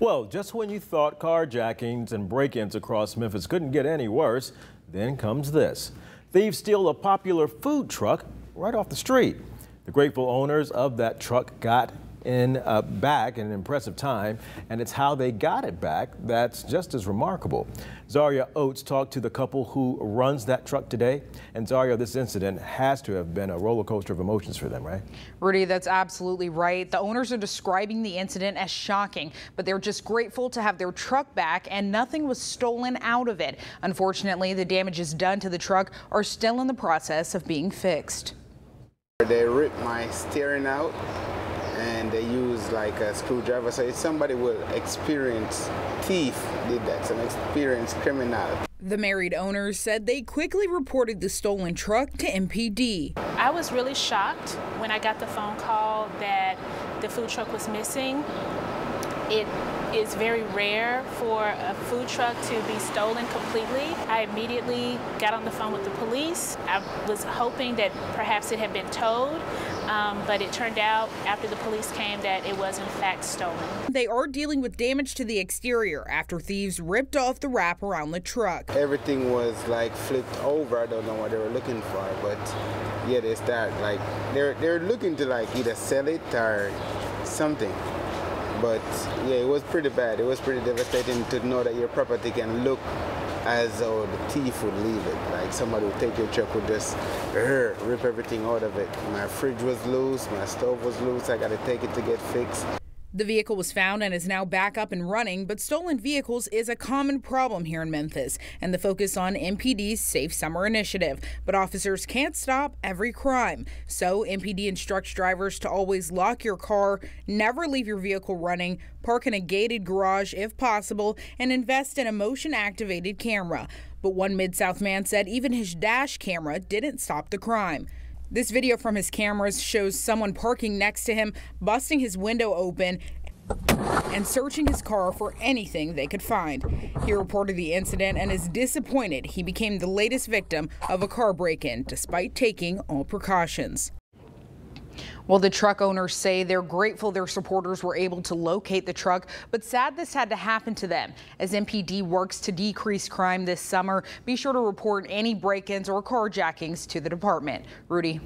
Well, just when you thought carjackings and break-ins across Memphis couldn't get any worse, then comes this. Thieves steal a popular food truck right off the street. The grateful owners of that truck got in uh, back in an impressive time, and it's how they got it back that's just as remarkable. Zaria Oates talked to the couple who runs that truck today, and Zaria, this incident has to have been a roller coaster of emotions for them, right? Rudy, that's absolutely right. The owners are describing the incident as shocking, but they're just grateful to have their truck back and nothing was stolen out of it. Unfortunately, the damages done to the truck are still in the process of being fixed. They ripped my steering out and they use like a screwdriver. So if somebody with experienced thief did that, some experienced criminal. The married owners said they quickly reported the stolen truck to MPD. I was really shocked when I got the phone call that the food truck was missing. It is very rare for a food truck to be stolen completely. I immediately got on the phone with the police. I was hoping that perhaps it had been towed, um, but it turned out after the police came that it was in fact stolen. They are dealing with damage to the exterior after thieves ripped off the wrap around the truck. Everything was like flipped over. I don't know what they were looking for, but yeah, they start like they're they're looking to like either sell it or something. But yeah, it was pretty bad. It was pretty devastating to know that your property can look as though the thief would leave it. Like somebody would take your truck would just uh, rip everything out of it. My fridge was loose, my stove was loose. I got to take it to get fixed. The vehicle was found and is now back up and running, but stolen vehicles is a common problem here in Memphis and the focus on MPD's Safe Summer initiative. But officers can't stop every crime. So MPD instructs drivers to always lock your car, never leave your vehicle running, park in a gated garage if possible, and invest in a motion activated camera. But one Mid South man said even his dash camera didn't stop the crime. This video from his cameras shows someone parking next to him, busting his window open and searching his car for anything they could find. He reported the incident and is disappointed he became the latest victim of a car break in despite taking all precautions. Well, the truck owners say they're grateful their supporters were able to locate the truck, but sad this had to happen to them. As MPD works to decrease crime this summer, be sure to report any break-ins or carjackings to the department. Rudy.